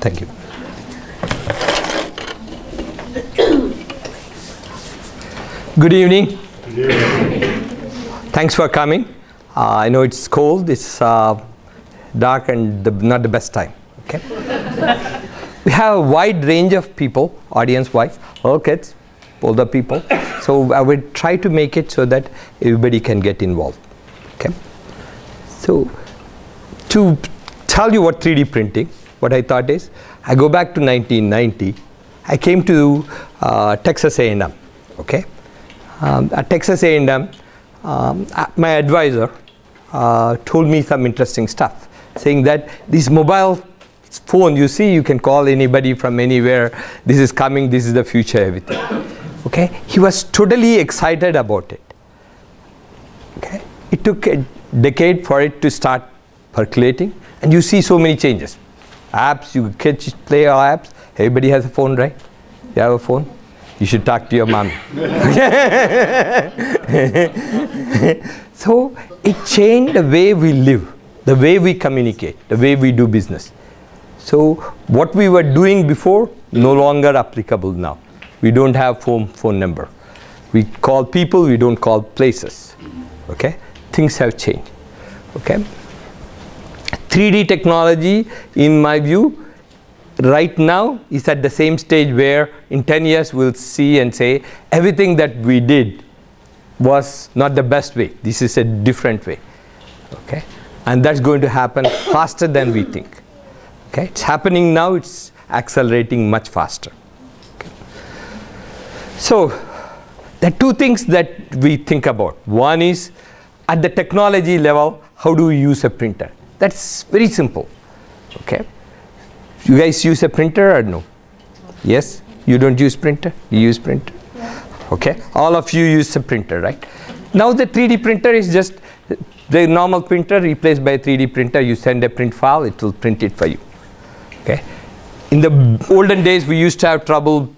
Thank you. Good evening. Thanks for coming. Uh, I know it's cold, it's uh, dark, and the, not the best time. Okay. we have a wide range of people, audience-wise, all kids, older people. So I will try to make it so that everybody can get involved. Okay. So to tell you what 3D printing, what I thought is, I go back to 1990. I came to uh, Texas A&M. Okay. Um, at Texas A&M, um, uh, my advisor uh, told me some interesting stuff, saying that this mobile phone you see, you can call anybody from anywhere. This is coming. This is the future. Everything. Okay. He was totally excited about it. Okay. It took a decade for it to start percolating, and you see so many changes. Apps, you kids play our apps. Everybody has a phone, right? You have a phone you should talk to your mom. so it changed the way we live, the way we communicate, the way we do business. So what we were doing before, no longer applicable now. We don't have phone, phone number. We call people, we don't call places. Okay? Things have changed. Okay? 3D technology, in my view, right now is at the same stage where in 10 years we'll see and say everything that we did was not the best way. This is a different way. Okay? And that's going to happen faster than we think. Okay? It's happening now, it's accelerating much faster. Okay? So, the two things that we think about. One is at the technology level, how do we use a printer? That's very simple. Okay? You guys use a printer or no? Yes? You don't use printer? You use printer? Okay? All of you use a printer, right? Now the 3D printer is just the normal printer replaced by a 3D printer. You send a print file, it will print it for you. Okay? In the olden days, we used to have trouble